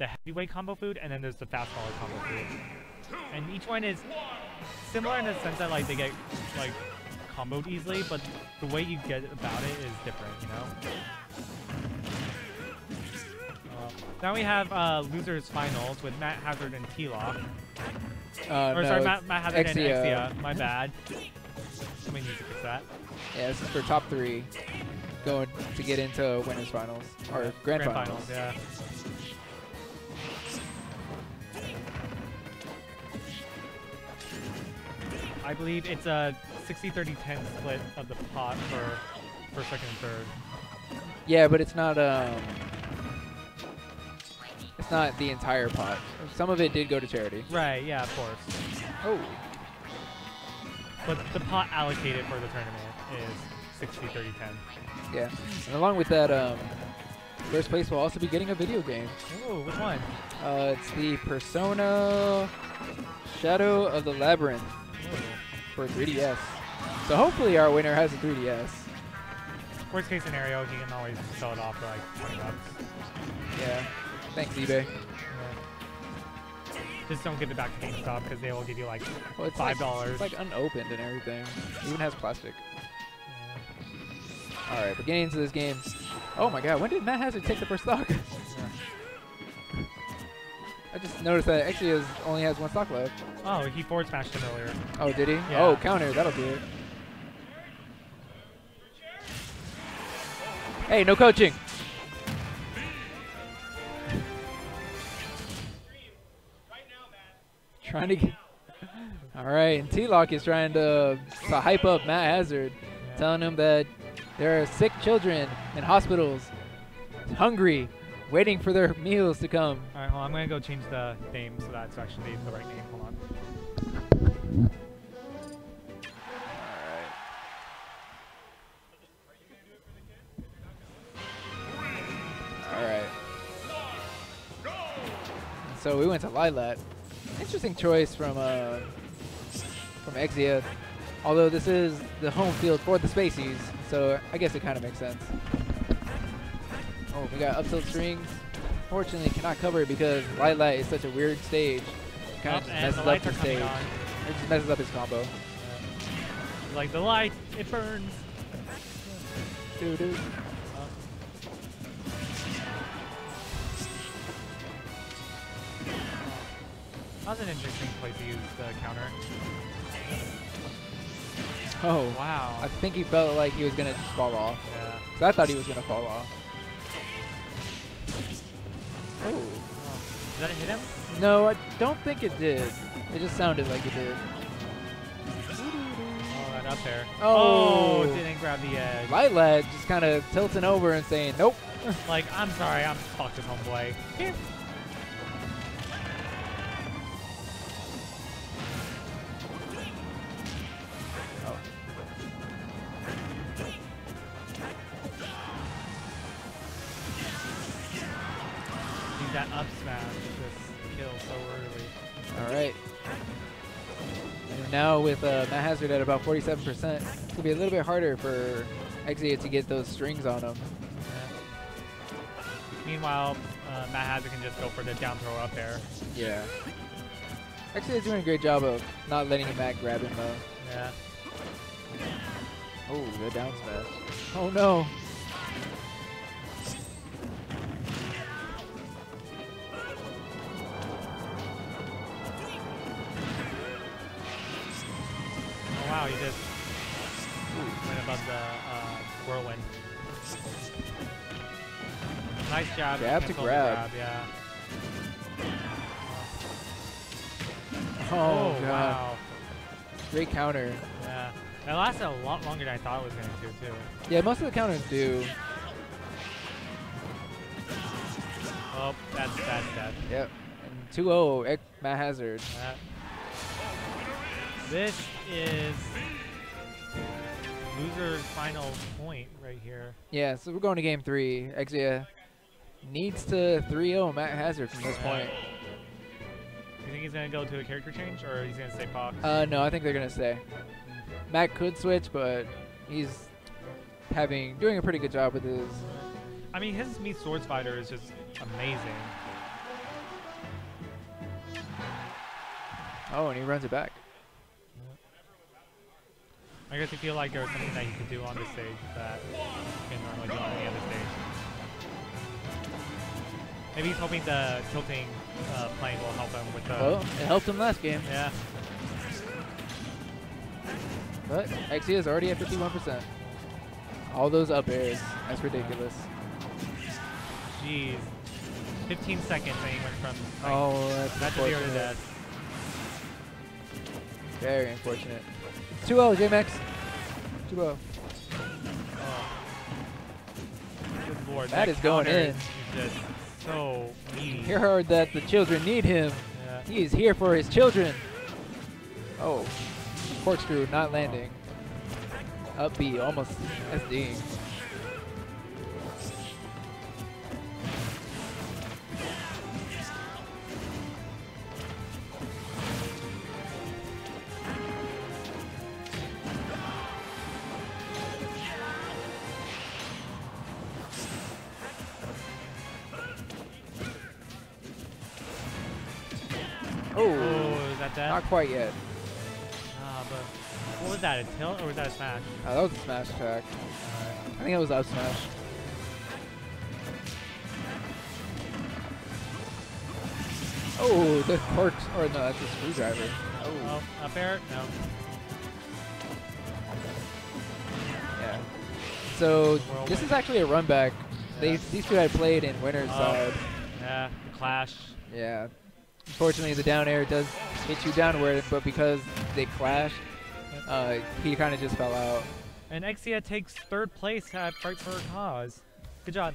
the heavyweight combo food, and then there's the fast follow combo food. And each one is similar in the sense that like they get like comboed easily, but the way you get about it is different, you know. Uh, now we have uh, losers finals with Matt Hazard and T-Lock. Uh, or no, sorry, it's Matt, Matt Hazard and Exia. Exia. My bad. Somebody needs to fix that. Yeah, this is for top three, going to get into winners finals or grand, finals. yeah. I believe it's a 60-30-10 split of the pot for first, second, and third. Yeah, but it's not um, it's not the entire pot. Some of it did go to charity. Right, yeah, of course. Oh, But the pot allocated for the tournament is 60-30-10. yeah. And along with that, um, first place will also be getting a video game. Ooh, which one? Uh, it's the Persona Shadow of the Labyrinth. For 3DS. So hopefully our winner has a 3DS. Worst case scenario, he can always sell it off for like 20 bucks. Yeah. Thanks, eBay. Yeah. Just don't give it back to GameStop because they will give you like Well, it's five like- dollars. It's like unopened and everything. Even has plastic. All right, we're getting into this game. Oh my God, when did Matt Hazard take the first stock? I just noticed that actually has, only has one stock left. Oh, he forward smashed him earlier. Oh, did he? Yeah. Oh, counter. That'll do it. Hey, no coaching. Trying to get. All right, and T Lock is trying to, to hype up Matt Hazard, Yeah. telling him that there are sick children in hospitals, hungry, waiting for their meals to come. All right, well, I'm gonna go change the name so that's actually the right name. Hold on. All right. Alright. So we went to Lylat. Interesting choice from uh, from Exia. Although this is the home field for the spacies, so I guess it kind of makes sense. Oh, we got up tilt strings. Fortunately, cannot cover it because light is such a weird stage. Kind of messes the up the stage. on. It just messes up his combo. Like the light, it burns. Doo doo. That was an interesting place to use the counter. Oh, Wow. I think he felt like he was gonna just fall off. yeah. I thought he was gonna fall off. Oh. Oh. Did that hit him? No, I don't think it did. It just sounded like it did. Oh, that up there. Oh. didn't grab the edge. Lylat just kind of tilting over and saying, nope. Like, I'm sorry, I'm fucked homeboy. Here. Use that up smash just kill so early. All right. And now with uh, Matt Hazard at about 47%, it's going to be a little bit harder for Exia to get those strings on him. Meanwhile, uh, Matt Hazard can just go for the down throw up there. Yeah. Exia is doing a great job of not letting him back grab him though. Yeah. Oh, the down smash. Oh no. Above the uh, whirlwind. Nice job. Jab to the grab. Yeah. Oh, god. wow. Great counter. Yeah. It lasted a lot longer than I thought it was going to too. Yeah, most of the counters do. Oh, that's that's dead. Yep. And 2-0, Matt Hazard. That. This is Loser's final point right here. Yeah, so we're going to game three. Exia needs to 3-0 Matt Hazard from this point. You think he's going to go to a character change, or he's going to stay Fox? Uh, no, I think they're going to stay. Matt could switch, but he's having doing a pretty good job with his. I mean, his Mii Swordfighter is just amazing. Oh, and he runs it back. I guess I feel like there's something that you could do on the stage that you can normally do on any other stage. Maybe he's hoping the tilting uh, plane will help him with the. Well, it helped him last game, Yeah. but Exia is already at 51%. All those up airs. That's ridiculous. Jeez. 15 seconds and he went from. Like, Oh, that's That's unfortunate. death. Very unfortunate. 2-0, J-Max. 2-0. Oh. Good lord. That is going in. Is just so mean. He heard that the children need him. Yeah. He is here for his children. Oh, corkscrew not landing. Up B, almost SD. That not quite yet. Ah, but what was that? A tilt or was that a smash? Oh, that was a smash attack. I think it was up smash. Oh, the corks, or no, that's a screwdriver. Oh, Oh, up air? No. yeah. So this is actually a run back. They Yeah. these two had played in winner's Oh. side. Yeah, the clash. Yeah. Unfortunately, the down air does hit you downward, but because they clashed, uh, he kind of just fell out. And Exia takes third place at Fright for a Cause. Good job.